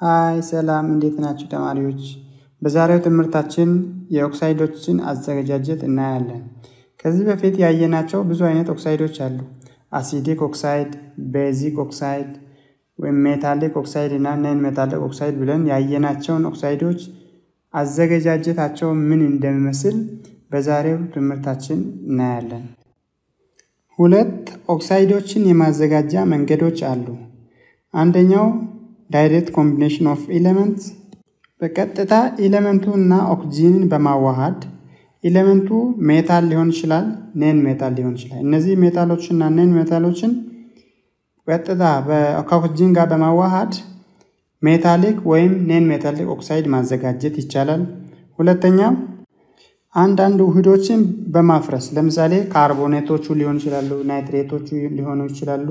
Hi ሰላም እንዴት ናችሁ ተማሪዎች? በዛሬው ትምህርታችን የኦክሳይዶችን አዘገጃጀት እናያለን። ከዚህ በፊት ያየናቸው ብዙ አይነት ኦክሳይዶች አሉ። acidic oxide፣ basic oxide ወይም metallic oxide እና non metallic oxide ብለን ያየናቸውን ኦክሳይዶች አዘገጃጀታቸው ምን እንደሚመስል በዛሬው ትምህርታችን እናያለን። ሁለት ኦክሳይዶችን የማዘጋጃ መንገዶች አሉ። አንደኛው direct combination of elements በቀጥታ element ኡ እና ኦክሲጂንን በማዋሃድ element ኡ metal ሊሆን ይችላል፣ non metal ሊሆን ይችላል። እነዚህ metal ኦችን እና non metal ኦችን ቀጥታ ከኦክሲጂን ጋር በማዋሃድ metallic ወይም non metallic oxide ማዘጋጀት ይቻላል። ሁለተኛው አንዳንድ ውህዶችን በማፍረስ ለምሳሌ ካርቦኔቶቹ ሊሆኑ ይችላሉ፣ ናይትሬቶቹ ሊሆኑ ይችላሉ፣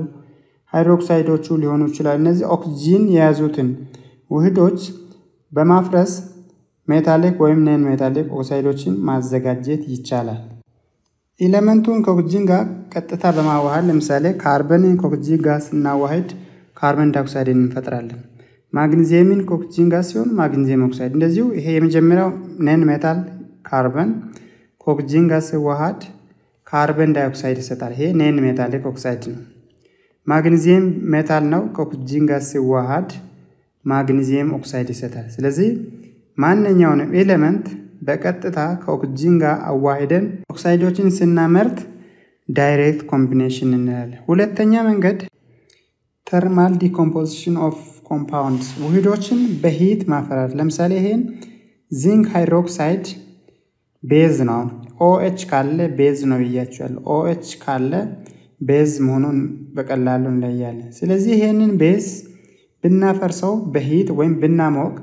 ሃይድሮክሳይዶቹ ሊሆኑ ይችላሉ። እነዚህ ኦክሲጂን የያዙትን ውህዶች በማፍረስ metallic ወይም non metallic oxide ኦችን ማዘጋጀት ይቻላል። element ኡን ከኦክሲጂን ጋር ቀጥታ በማዋሃድ ለምሳሌ ካርበንን ከኦክሲጂን ጋር ስናዋህድ ካርበን ዳይኦክሳይድን እንፈጥራለን። ማግኒዚየምን ከኦክሲጂን ጋር ሲሆን magnesium oxide እንደዚሁ። ይሄ የመጀመሪያው non metal ካርበን ከኦክሲጂን ጋር ሲዋሃድ ካርበን ዳይኦክሳይድ ይሰጣል። ይሄ non metallic oxide ነው። ማግኒዚየም metal ነው። ከኦክሲጂን ጋር ሲዋሃድ magnesium oxide ይሰጣል። ስለዚህ ማንኛውንም element በቀጥታ ከኦክሲጂን ጋር አዋህደን ኦክሳይዶችን ስናመርት direct combination እንላለን። ሁለተኛ መንገድ thermal decomposition of compounds ውህዶችን በ heat ማፍረስ። ለምሳሌ ይሄን zinc hydroxide base ነው። OH ካለ base ነው ብያችኋለሁ። OH ካለ base መሆኑን በቀላሉ እንለያለን። ስለዚህ ይሄንን base ብናፈርሰው በ heat ወይም ብናሞቅ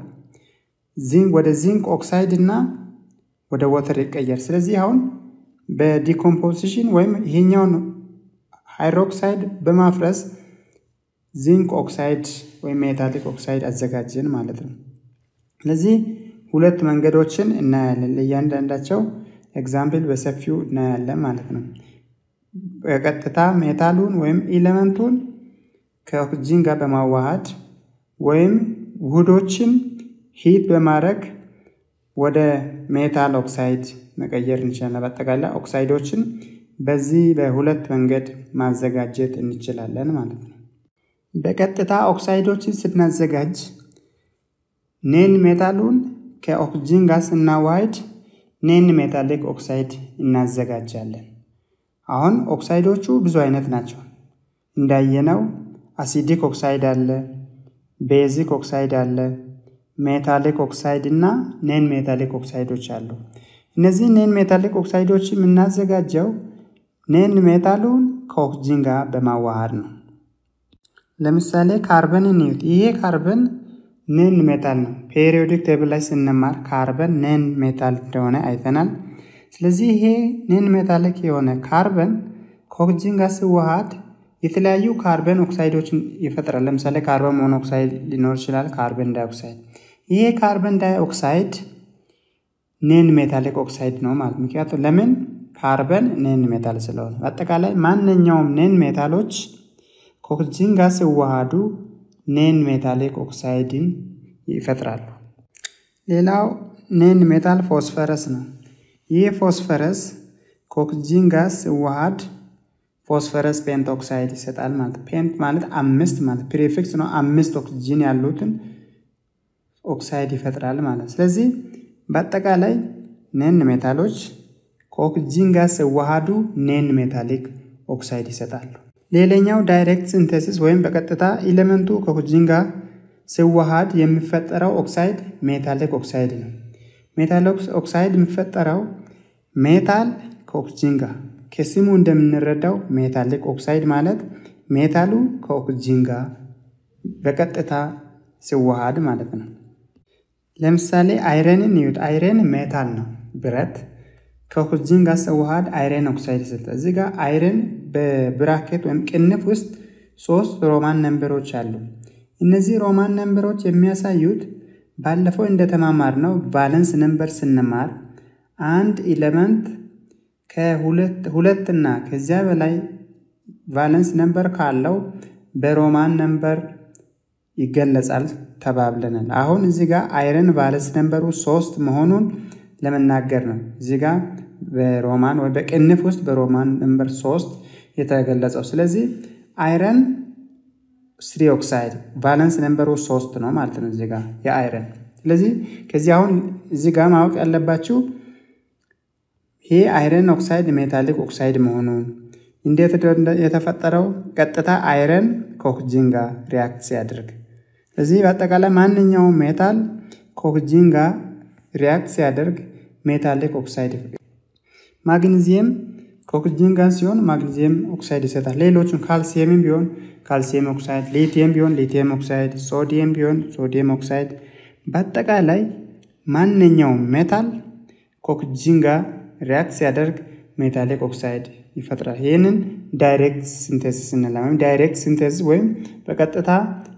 ዚንክ ወደ zinc oxide እና ወደ water ይቀየራል። ስለዚህ አሁን በ decomposition ወይም ይሄኛውን ሃይድሮክሳይድ በማፍረስ zinc oxide ወይም metallic oxide አዘጋጀን ማለት ነው። ስለዚህ ሁለት መንገዶችን እናያለን። ለእያንዳንዳቸው example በሰፊው እናያለን ማለት ነው። በቀጥታ metal ኡን ወይም element ኡን ከኦክሲጂን ጋር በማዋሃድ ወይም ውህዶችን heat በማድረግ ወደ metal oxide መቀየር እንችላለን። በአጠቃላይ ኦክሳይዶችን በዚህ በሁለት መንገድ ማዘጋጀት እንችላለን ማለት ነው። በቀጥታ ኦክሳይዶችን ስናዘጋጅ non metal ኡን ከኦክሲጂን ጋር ስናዋሃድ non metallic oxide እናዘጋጃለን። አሁን ኦክሳይዶቹ ብዙ አይነት ናቸው። እንዳየነው acidic oxide አለ፣ basic oxide አለ፣ metallic oxide እና non metallic oxide ኦች አሉ። እነዚህ non metallic oxide ኦች የምናዘጋጀው non metal ኡን ከኦክሲጂን ጋር በማዋሃድ ነው። ለምሳሌ ካርበንን እዩት። ይሄ ካርበን non metal ነው። periodic table ላይ ስንማር ካርበን non metal እንደሆነ አይተናል። ስለዚህ ይሄ non metallic የሆነ ካርበን ከኦክሲጂን ጋር ሲዋሃድ የተለያዩ carbon oxide ኦችን ይፈጥራል። ለምሳሌ carbon monoxide ሊኖር ይችላል፣ ካርበን ዳይኦክሳይድ። ይሄ ካርበን ዳይኦክሳይድ non metallic oxide ነው ማለት ምክንያቱም ለምን ካርበን non metal ስለሆነ። በአጠቃላይ ማንኛውም non metal ኦች ከኦክሲጂን ጋር ሲዋሃዱ non metallic oxide ን ይፈጥራሉ። ሌላው non metal ፎስፈረስ ነው። ይህ ፎስፈረስ ከኦክሲጂን ጋር ሲዋሃድ phosphorus pentoxide ይሰጣል ማለት pent ማለት አምስት ማለት prefix ነው። አምስት ኦክሲጂን ያሉትን ኦክሳይድ ይፈጥራል ማለት ስለዚህ በአጠቃላይ non metal ኦች ከኦክሲጂን ጋር ሲዋሃዱ non metallic oxide ይሰጣሉ። ሌላኛው direct synthesis ወይም በቀጥታ element ኡ ከኦክሲጂን ጋር ሲዋሃድ የሚፈጠረው ኦክሳይድ metallic oxide ነው። metallic oxide የሚፈጠረው metal ከኦክሲጂን ጋር ከስሙ እንደምንረዳው metallic oxide ማለት metal ኡ ከኦክሲጂን ጋር በቀጥታ ሲዋሃድ ማለት ነው። ለምሳሌ iron ን እዩት። iron metal ነው፣ ብረት ከኦክሲጂን ጋር ሲዋሃድ iron oxide ይሰጣል። እዚህ ጋር iron በ bracket ወይም ቅንፍ ውስጥ ሶስት Roman number ኦች አሉ። እነዚህ Roman number ኦች የሚያሳዩት ባለፈው እንደተማማርነው ነው valence number ስንማር አንድ element ከሁለት እና ከዚያ በላይ valence number ካለው በ Roman number ይገለጻል ተባብለናል። አሁን እዚህ ጋር iron valence number ኡ ሶስት መሆኑን ለመናገር ነው። እዚህ ጋር በ Roman ወይ በቅንፍ ውስጥ በ Roman number ሶስት የተገለጸው። ስለዚህ iron three oxide valence number ኡ ሶስት ነው ማለት ነው እዚህ የ iron። ስለዚህ ከዚህ አሁን እዚህ ጋር ማወቅ ያለባችሁ ይህ iron oxide metallic oxide መሆኑን እንዴት የተፈጠረው ቀጥታ iron ከኦክሲጅን ጋር react ሲያደርግ ስለዚህ በአጠቃላይ ማንኛውም metal ከኦክሲጅን ጋር react ሲያደርግ metallic oxide ማግኒዚየም ከኦክሲጅን ጋር ሲሆን magnesium oxide ይሰጣል። ሌሎቹን ካልሲየምም ቢሆን calcium oxide፣ ሊቲየም ቢሆን lithium oxide፣ ሶዲየም ቢሆን sodium oxide፣ በአጠቃላይ ማንኛውም metal ከኦክሲጅን ጋር react ሲያደርግ metallic oxide ይፈጥራል። ይህንን direct synthesis እንላለን። ወይም direct synthesis ወይም በቀጥታ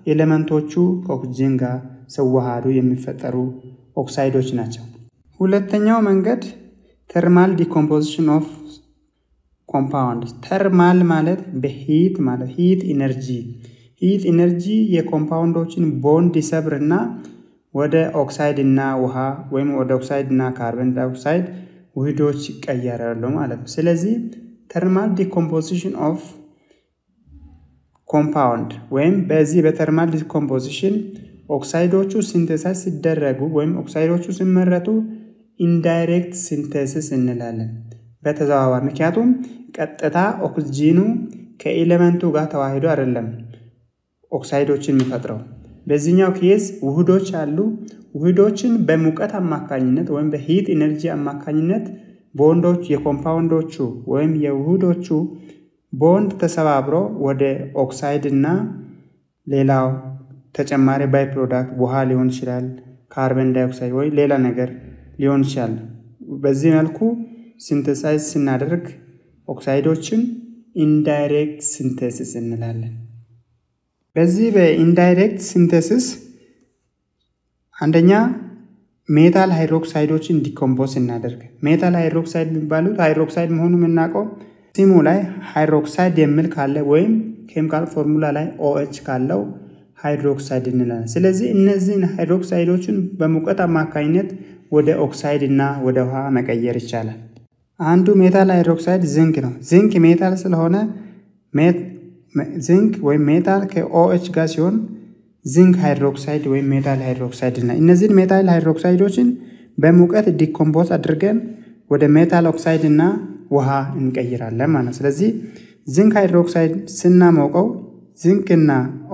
element ኦቹ ከኦክሲጅን ጋር ሲዋሃዱ የሚፈጠሩ ኦክሳይዶች ናቸው። ሁለተኛው መንገድ thermal decomposition of compound። thermal ማለት በ heat ማለት heat energy heat energy የ compound ኦችን bond ይሰብርና ወደ ኦክሳይድ እና ውሃ ወይም ወደ ኦክሳይድ እና carbon dioxide ውህዶች ይቀየራሉ ማለት ነው። ስለዚህ thermal decomposition of compound ወይም በዚህ በ thermal decomposition oxide ኦቹ synthesize ሲደረጉ ወይም ኦክሳይዶቹ ሲመረቱ indirect synthesis እንላለን። በተዘዋዋሪ ምክንያቱም ቀጥታ ኦክስጂኑ ከ element ኡ ጋር ተዋሂዶ አይደለም ኦክሳይዶችን የሚፈጥረው። በዚህኛው case ውህዶች አሉ። ውህዶችን በሙቀት አማካኝነት ወይም በሂት ኢነርጂ አማካኝነት ቦንዶች የኮምፓውንዶቹ ወይም የውህዶቹ ቦንድ ተሰባብሮ ወደ ኦክሳይድ እና ሌላው ተጨማሪ by product ውሃ ሊሆን ይችላል፣ carbon dioxide ወይ ሌላ ነገር ሊሆን ይችላል። በዚህ መልኩ synthesize ስናደርግ oxide ኦችን indirect synthesis እንላለን። በዚህ በ indirect synthesis አንደኛ metal hydroxide ኦችን decompose እናደርግ። metal hydroxide የሚባሉት ሃይድሮክሳይድ መሆኑ የምናውቀው ስሙ ላይ ሃይድሮክሳይድ የሚል ካለ ወይም chemical formula ላይ OH ካለው ሃይድሮክሳይድ እንላለን። ስለዚህ እነዚህን ሃይድሮክሳይዶችን በሙቀት አማካኝነት ወደ ኦክሳይድ እና ወደ ውሃ መቀየር ይቻላል። አንዱ metal hydroxide zinc ነው። zinc metal ስለሆነ ዝንክ ወይም metal ከ OH ጋር ሲሆን zinc hydroxide ወይም metal hydroxide እና እነዚህን metal hydroxide ኦችን በሙቀት decompose አድርገን ወደ metal oxide እና ውሃ እንቀይራለን ማለት ነው። ስለዚህ zinc hydroxide ስናሞቀው ዝንክ እና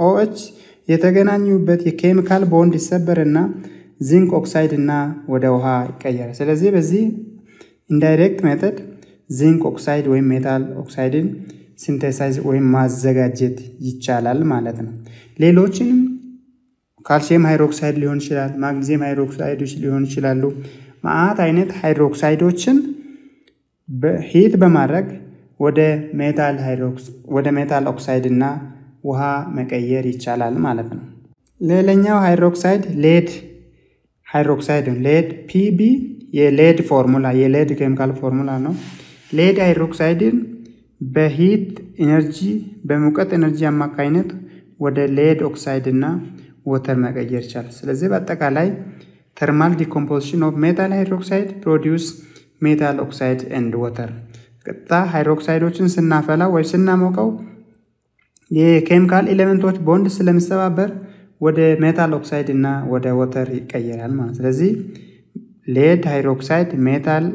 OH የተገናኙበት የ chemical bond ይሰበርና zinc oxide እና ወደ ውሃ ይቀየራል። ስለዚህ በዚህ indirect method zinc oxide ወይም metal oxide ን synthesize ወይም ማዘጋጀት ይቻላል ማለት ነው። ሌሎችንም calcium hydroxide ሊሆን ይችላል፣ magnesium hydroxide ኦች ሊሆን ይችላሉ። መአት አይነት hydroxide ኦችን በ heat በማድረግ ወደ metal ወደ metal oxide እና ውሃ መቀየር ይቻላል ማለት ነው። ሌላኛው hydroxide lead hydroxide lead Pb የ lead formula የ lead chemical formula ነው። lead hydroxide ን በ heat energy በሙቀት energy አማካኝነት ወደ lead oxide እና water መቀየር ይቻላል። ስለዚህ በአጠቃላይ thermal decomposition of metal hydroxide produce metal oxide and water። ቀጥታ ሃይድሮክሳይዶችን ስናፈላ ወይ ስናሞቀው የ chemical element ኦች bond ስለሚሰባበር ወደ metal oxide እና ወደ water ይቀየራል ማለት ስለዚህ lead hydroxide metal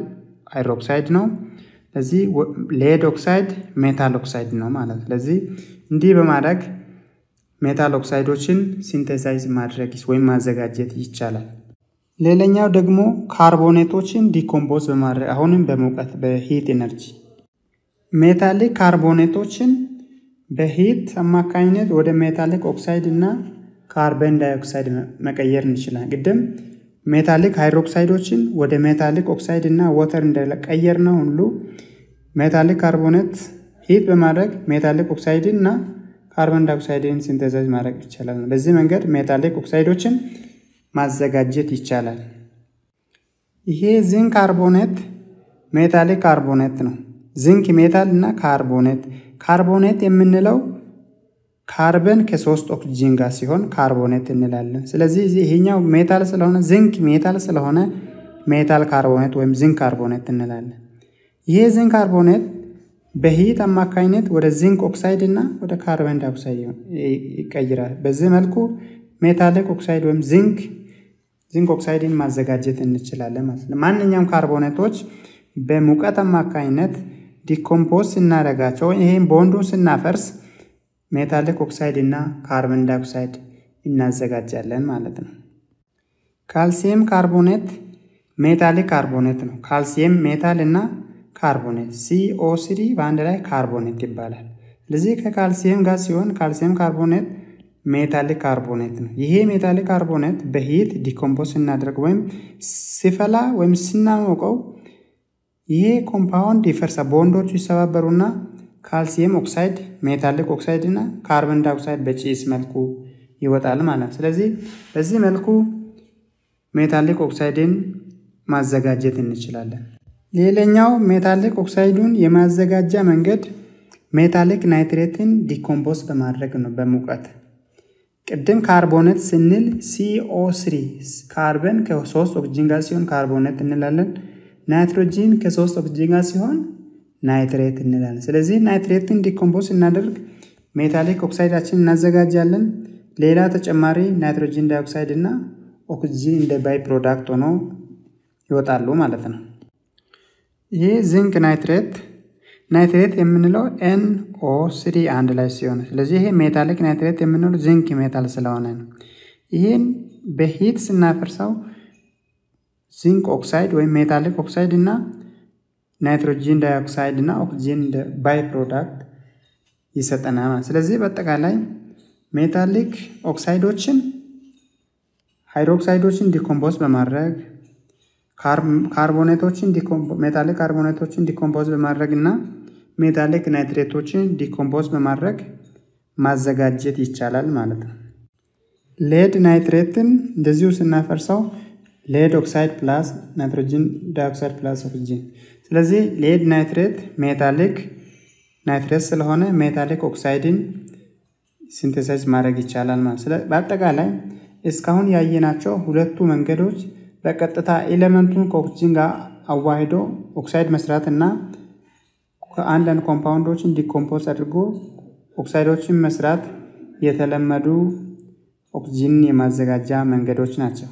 hydroxide ነው። ስለዚህ lead oxide metal oxide ነው ማለት ስለዚህ እንዲህ በማድረግ metal oxide ኦችን synthesize ማድረግ ወይም ማዘጋጀት ይቻላል። ሌላኛው ደግሞ carbonate ኦችን decompose በማድረግ አሁንም በሙቀት በ heat energy metallic carbonate ኦችን በ heat አማካኝነት ወደ metallic oxide እና carbon dioxide መቀየር እንችላለን። ቅድም metallic hydroxide ኦችን ወደ metallic oxide እና water እንደቀየር ሁሉ metallic carbonate heat በማድረግ metallic oxide ን እና carbon dioxide ን synthesize ማድረግ ይቻላል። በዚህ መንገድ metallic oxide ኦችን ማዘጋጀት ይቻላል። ይሄ zinc carbonate metallic carbonate ነው። zinc metal እና carbonate carbonate የምንለው ካርበን ከሶስት ኦክሲጂን ጋር ሲሆን carbonate እንላለን። ስለዚህ ይሄኛው metal ስለሆነ zinc metal ስለሆነ metal carbonate ወይም zinc carbonate እንላለን። ይሄ zinc carbonate በ heat አማካኝነት ወደ zinc oxide እና ወደ carbon dioxide ይቀይራል። በዚህ መልኩ metallic oxide ወይም zinc zinc oxide ን ማዘጋጀት እንችላለን ማለት ነው። ማንኛውም carbonate ኦች በሙቀት አማካኝነት decompose ስናደርጋቸው ይህም ቦንዱ ስናፈርስ metallic oxide እና carbon dioxide እናዘጋጃለን ማለት ነው። calcium carbonate metallic carbonate ነው። calcium metal እና carbonate CO three በአንድ ላይ carbonate ይባላል። ስለዚህ ከካልሲየም ጋር ሲሆን calcium carbonate metallic carbonate ነው። ይሄ metallic carbonate በ heat decompose ስናደርግ ወይም ሲፈላ ወይም ስናሞቀው ይሄ compound ይፈርሳል። ቦንዶቹ ይሰባበሩና calcium oxide፣ metallic oxide እና carbon dioxide በጭስ መልኩ ይወጣል ማለት ነው። ስለዚህ በዚህ መልኩ metallic oxide ን ማዘጋጀት እንችላለን። ሌላኛው metallic oxide ኡን የማዘጋጃ መንገድ metallic nitrate ን decompose በማድረግ ነው በሙቀት ቅድም carbonate ስንል CO three carbon ከሶስት ኦክሲጅን ጋር ሲሆን carbonate እንላለን። ናይትሮጂን ከሶስት ኦክሲጅን ጋር ሲሆን nitrate እንላለን። ስለዚህ nitrate ን decompose እናደርግ metallic oxide ኣችን እናዘጋጃለን። ሌላ ተጨማሪ nitrogen dioxide እና ኦክሲጂን እንደ by product ሆኖ ይወጣሉ ማለት ነው። ይህ zinc nitrate nitrate የምንለው N O three አንድ ላይ ሲሆን ስለዚህ ይሄ metallic nitrate የምንለው zinc metal ስለሆነ ነው። ይህን በ heat ስናፈርሰው zinc oxide ወይም metallic oxide እና nitrogen dioxide እና ኦክሲጂን by product ይሰጠናል። ስለዚህ በአጠቃላይ metallic oxide ኦችን hydroxide ኦችን decompose በማድረግ carbonate ኦችን metallic carbonate ኦችን decompose በማድረግ እና metallic nitrate ኦችን decompose በማድረግ ማዘጋጀት ይቻላል ማለት ነው። lead nitrate ን እንደዚሁ ስናፈርሰው lead oxide plus nitrogen dioxide plus ኦክሲጂን። ስለዚህ lead nitrate metallic nitrate ስለሆነ metallic oxide ን synthesize ማድረግ ይቻላል ማለት በአጠቃላይ እስካሁን ያየናቸው ሁለቱ መንገዶች በቀጥታ element ኡን ከኦክሲጅን ጋር አዋሂዶ ኦክሳይድ መስራት እና ከአንዳንድ compound ኦችን decompose አድርጎ ኦክሳይዶችን መስራት የተለመዱ ኦክሲጅንን የማዘጋጃ መንገዶች ናቸው።